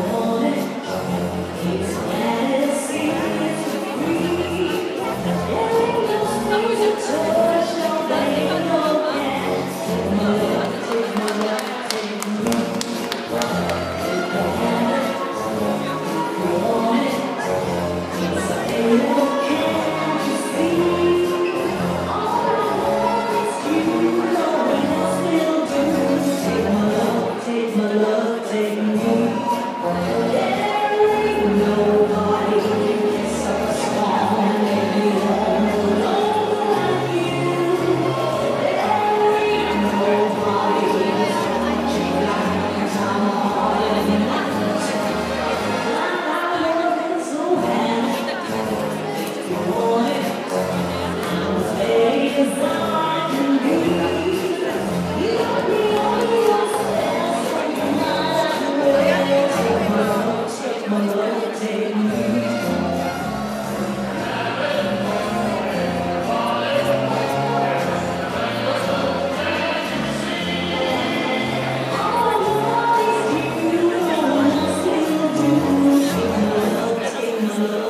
오. Lord.